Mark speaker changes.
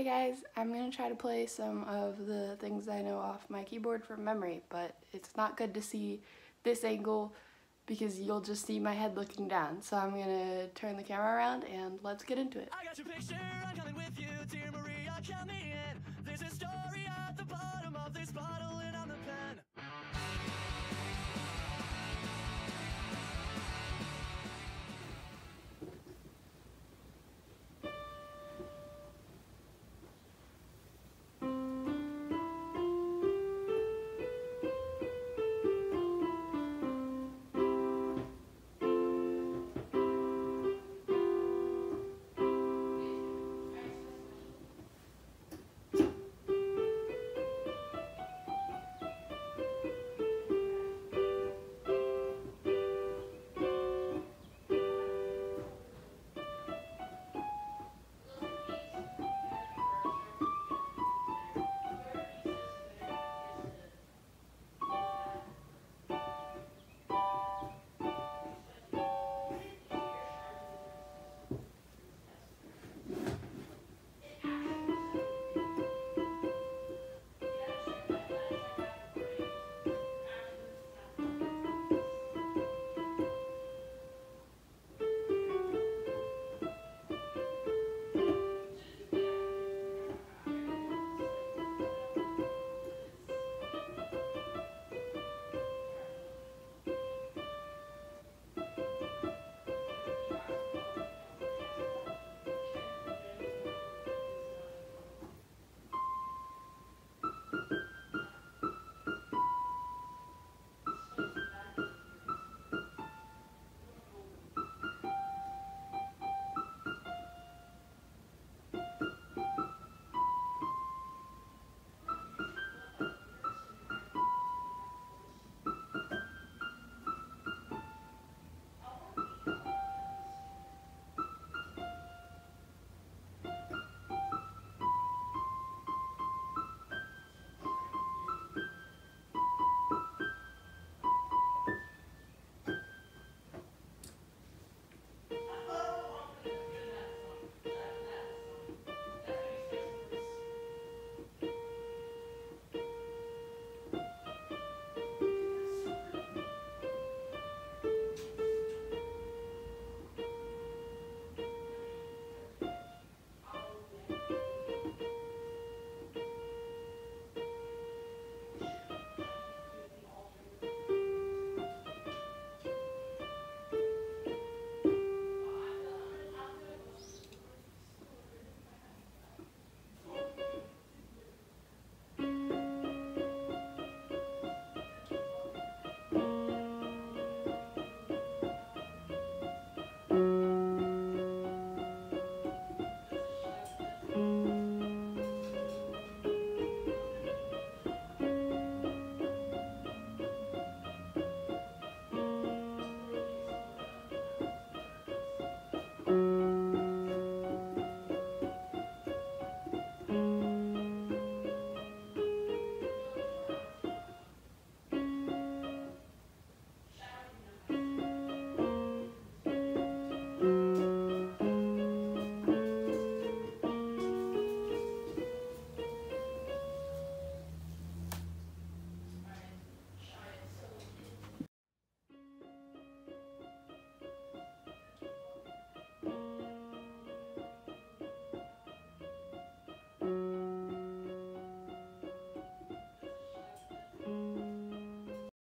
Speaker 1: Hey guys, I'm going to try to play some of the things I know off my keyboard from memory, but it's not good to see this angle because you'll just see my head looking down. So I'm going to turn the camera around and let's get into it.